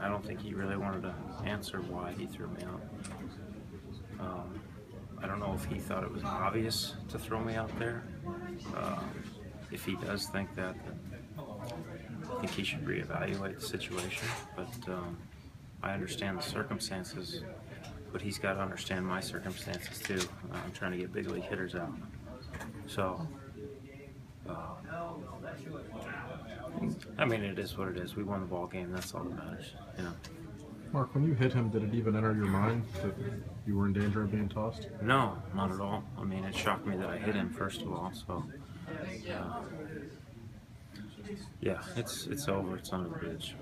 I don't think he really wanted to answer why he threw me out. Um, I don't know if he thought it was obvious to throw me out there. Um, if he does think that, then I think he should reevaluate the situation. But um, I understand the circumstances, but he's got to understand my circumstances too. Uh, I'm trying to get big league hitters out. So, uh, I mean, it is what it is. We won the ball game. That's all that matters. You know. Mark, when you hit him, did it even enter your mind that you were in danger of being tossed? No, not at all. I mean, it shocked me that I hit him first of all. So, uh, yeah, it's it's over. It's under the bridge.